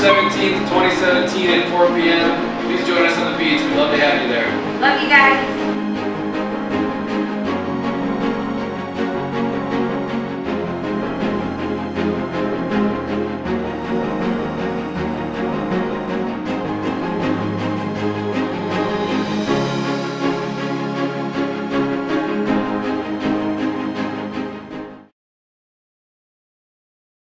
17th, 2017 at 4 p.m. Please join us on the beach. We'd love to have you there. Love you guys.